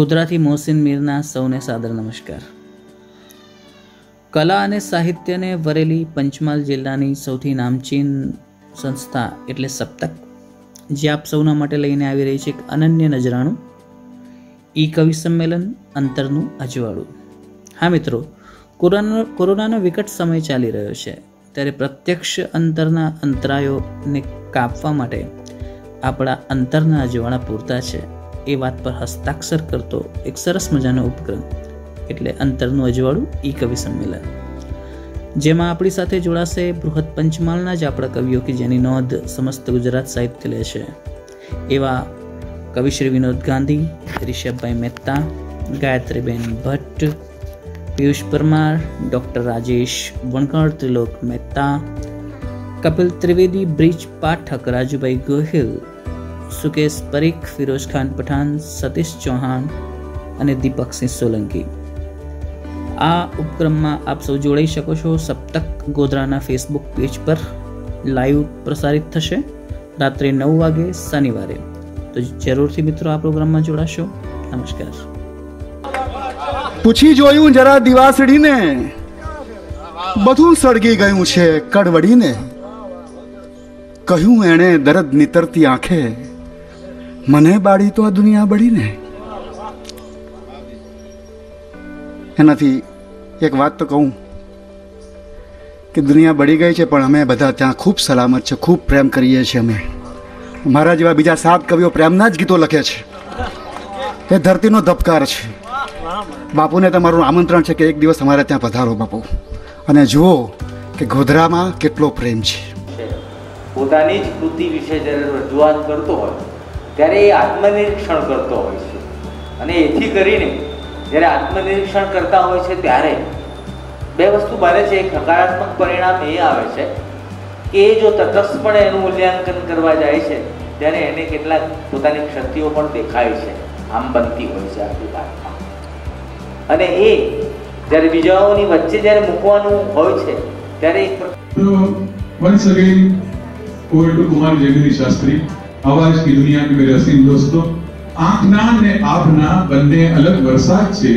ગોધરાથી મોહસિન મીરના સૌને સાદર નમસ્કાર. કલા અને સાહિત્યને વરેલી પંચમહાલ જિલ્લાની સૌથી નામચીન સંસ્થા એટલે સપ્તક, જે આપ સૌના માટે લઈને આવી રહી છે એક અનન્ય નજરાણું, ઈ કવિ સંમેલન અંતરનું અજવાળું. હા મિત્રો, કોરોના, કોરોનાનો વિકટ સમય ચાલી રહ્યો છે, ત્યારે પ્રત્યક્ષ અંતરના અંતરાયોને કાપવા માટે આપણા અંતરના અજવાળા પૂરતા છે. એ વાત પર હસ્તાક્ષર કરતો એક સરસ મજાનો ઉપક્રમ, એટલે અંતરનું અજવાળું ઈ કવિ સંમેલન. જેમાં આપણી સાથે જોડાશે બૃહદ પંચમહાલના જ આપણા કવિઓ કે જેની નોંધ સમસ્ત ગુજરાત સાહિત્ય લે છે. એવા કવિશ્રી વિનોદ ગાંધી, રિષભભાઈ મહેતા, ગાયત્રીબેન ભટ્ટ, પિયુષ પરમાર, ડૉક્ટર રાજેશ વણકર ત્રિલોક મહેતા, કપિલ ત્રિવેદી, બ્રિજ પાઠક રાજુભાઈ ગોહિલ સુકેશ પરીખ, ફિરોઝ ખાન પઠાણ, સતીશ ચૌહાણ અને દીપકસિંહ સોલંકી. આ ઉપક્રમમાં આપ સૌ જોડાઈ શકો છો. સપ્તક ગોધરાના ફેસબુક પેજ પર લાઈવ પ્રસારિત થશે. રાત્રે નવ વાગે શનિવારે. તો જરૂરથી મિત્રો આ પ્રોગ્રામમાં જોડાશો. નમસ્કાર. પૂછી જોયું જરા દિવાસળીને. બધું સળગી ગયું છે કડવડીને કહ્યું એણે દરદ નીતરતી આંખે. મને બાળી તો આ દુનિયા બળીને એનાથી એક વાત તો કહું કે દુનિયા બળી ગઈ છે, પણ અમે બધા ત્યાં ખૂબ સલામત છે, ખૂબ પ્રેમ કરીએ છીએ અમે. મારા જેવા બીજા સાત કવિઓ પ્રેમના જ ગીતો લખે છે. એ ધરતીનો ધબકાર છે. બાપુને તમારું આમંત્રણ છે કે એક દિવસ અમારે ત્યાં પધારો બાપુ. અને જુઓ કે ગોધરામાં કેટલો પ્રેમ છે. પોતાની જ કૃતિ વિશે જ્યારે રજૂઆત કરતો હોય ત્યારે એ આત્મનિરીક્ષણ કરતો હોય છે. અને એથી કરીને જ્યારે આત્મનિરીક્ષણ કરતા હોય છે ત્યારે બે વસ્તુ બને છે. એક હકારાત્મક પરિણામ એ આવે છે કે એ જો તટસ્થપણે એનું મૂલ્યાંકન કરવા જાય છે, ત્યારે એને કેટલાક પોતાની ક્ષતિઓ પણ દેખાય છે. આમ બનતી હોય છે આપણી વાતમાં અને એ જ્યારે બીજાઓની વચ્ચે જ્યારે મૂકવાનું હોય છે, ત્યારે એક once again over Kumar Jaygiri Shastri Awaaz ki Duniya કે મેરે અસીમ દોસ્તો, આંખના ને આભના બંને અલગ વરસાદ છે.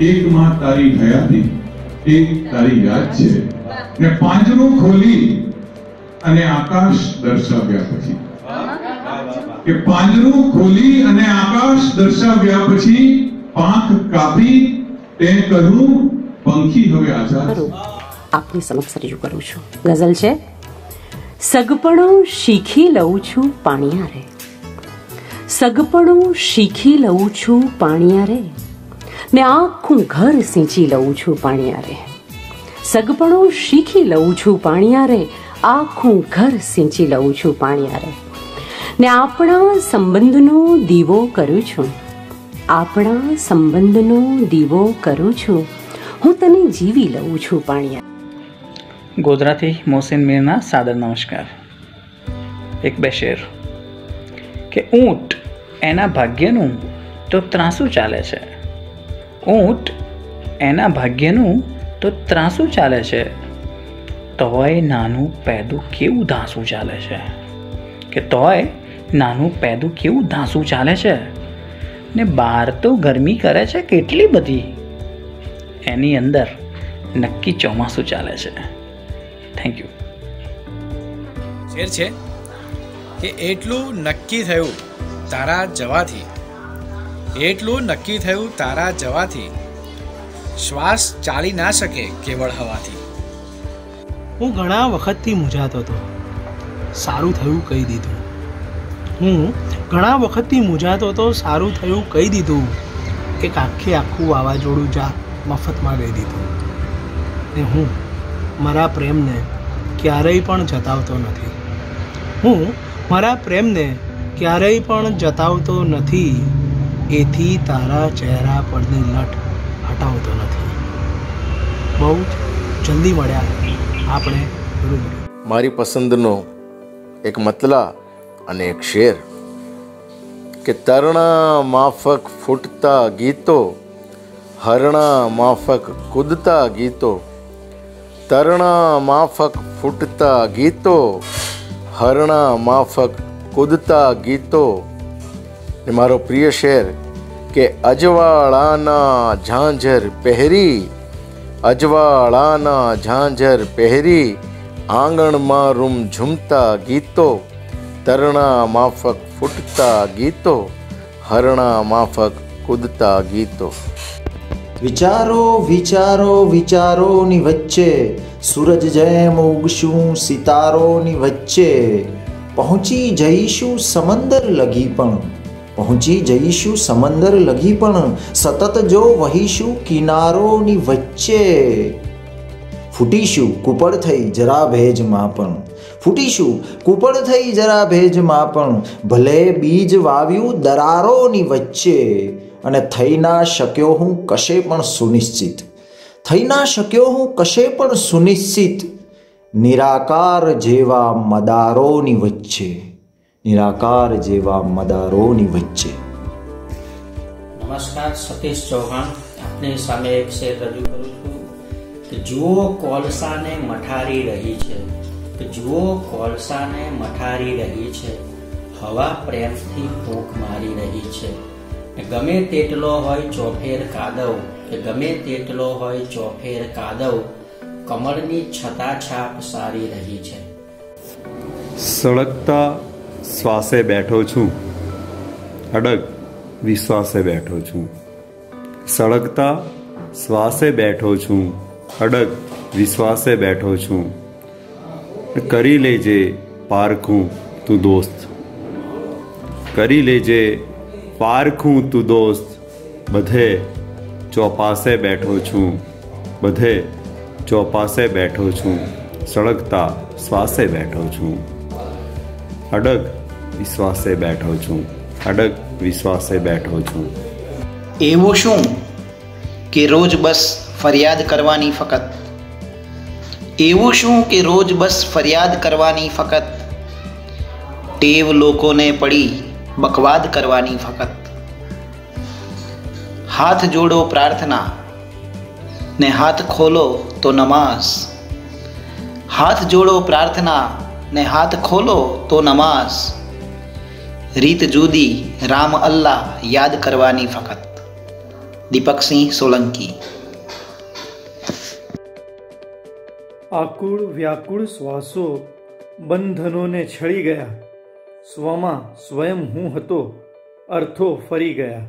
એકમાં તારી હયાતી, એક તારી યાદ છે. ને પાંજરું ખોલી અને આકાશ દર્શાવ્યા પછી. કે પાંજરું ખોલી અને આકાશ દર્શાવ્યા પછી પાંખ કાપી, તે કહ્યું, પંખી હવે આઝાદ આપની સમક્ષ રજૂ કરું છું. ગઝલ છે સગપણું શીખી લઉં છું પાણિયારે સગપણું શીખી લઉં છું પાણિયારે ને આખું ઘર સિંચી લઉં છું પાણિયારે સગપણું શીખી લઉં છું પાણિયારે આખું ઘર સિંચી લઉં છું પાણિયારે ને આપણા સંબંધનો દીવો કરું છું. આપણા સંબંધનો દીવો કરું છું. હું તને જીવી લઉં છું પાણિયા ગોધરાથી મોહસિન મીરના સાદર નમસ્કાર. એક બે શેર કે ઊંટ એના ભાગ્યનું તો ત્રાસું ચાલે છે. ઊંટ એના ભાગ્યનું તો ત્રાસું ચાલે છે. તોય નાનું પેદું કેવું ધાસું ચાલે છે? કે તોય નાનું પેદું કેવું ધાસું ચાલે છે? ને બહાર તો ગરમી કરે છે કેટલી બધી? એની અંદર નક્કી ચોમાસું ચાલે છે. થેન્ક યુ શેર છે કે એટલું નક્કી થયું તારા જવાથી. એટલું નક્કી થયું તારા જવાથી. શ્વાસ ચાલી ના શકે કેવળ હવાથી. હું ઘણા વખતથી મૂંઝાતો હતો. સારું થયું કહી દીધું. હું ઘણા વખતથી મૂંઝાતો હતો સારું થયું કહી દીધું. એક આખે આખું વાવાઝોડું જા મફતમાં ગઈ દીધું. ને હું મારા પ્રેમને ક્યારેય પણ જતાવતો નથી. હું મારા પ્રેમને ક્યારેય પણ જતાવતો નથી. એથી તારા ચહેરા પરની લટ હટાવતો નથી. બહુ જ જલ્દી મળ્યા આપણે મારી પસંદનો એક મતલા અને એક શેર. કે તરણા માફક ફૂટતા ગીતો, હરણા માફક કૂદતા ગીતો તરણા માફક ફૂટતા ગીતો હરણા માફક કૂદતા ગીતો. ને મારો પ્રિય શેર કે અજવાળાના ઝાંઝર પહેરી, અજવાળાના ઝાંઝર પહેરી આંગણમાં રૂમ ઝૂમતા ગીતો તરણા માફક ફૂટતા ગીતો હરણા માફક કૂદતા ગીતો. વિચારો વિચારો, વિચારોની વચ્ચે. સૂરજ જેમ ઉગશું, સિતારોની વચ્ચે. પહોંચી જઈશું સમંદર લગી પણ. પહોંચી જઈશું સમંદર લગી પણ. સતત જો વહીશું કિનારોની વચ્ચે. ફૂટીશું કુપળ થઈ જરા ભેજમાં પણ. ફૂટીશું કુપળ થઈ જરા ભેજમાં પણ. ભલે બીજ વાવ્યું દરારોની વચ્ચે. અને થઈ ના શક્યો હું કશે પણ સુનિશ્ચિત. થઈ ના શક્યો હું કશે પણ સુનિશ્ચિત. નિરાકાર જેવા મદારોની વચ્ચે. નિરાકાર જેવા મદારોની વચ્ચે. નમસ્કાર, સતીશ ચૌહાણ. આપની સામે એક શેર રજૂ કરું છું કે જુઓ કોલસાને મઠારી રહી છે. કે જુઓ કોલસાને મઠારી રહી છે. હવા પ્રેમથી ફૂંક મારી રહી છે. ગમે તેટલો હોય ચોફેર કાદવ, કે ગમે તેટલો હોય ચોફેર કાદવ, કમળની છતા છાપ સારી રહી છે. સળગતા શ્વાસે બેઠો છું. અડગ વિશ્વાસે બેઠો છું. સળગતા શ્વાસે બેઠો છું. અડગ વિશ્વાસે બેઠો છું. કરી લેજે પારખું તું દોસ્ત. કરી લેજે પારખું તું દોસ્ત, બધે ચોપાસે બેઠો છું. બધે ચોપાસે બેઠો છું. સળગતા શ્વાસે બેઠો છું. અડગ વિશ્વાસે બેઠો છું. અડગ વિશ્વાસે બેઠો છું. એવું શું કે રોજ બસ ફરિયાદ કરવાની ફકત? એવું શું કે રોજ બસ ફરિયાદ કરવાની ફકત? ટેવ લોકોને પડી બકવાદ કરવાની ફકત હાથ જોડો પ્રાર્થના ને હાથ ખોલો તો નમાઝ હાથ જોડો પ્રાર્થના ને હાથ ખોલો તો નમાઝ રીત જુદી રામ અલ્લાહ યાદ કરવાની ફકત દીપકસિંહ સોલંકી આકુળ વ્યાકુળ શ્વાસો બંધનોને છળી ગયા સ્વમાં સ્વયં હું હતો અર્થો ફરી ગયા.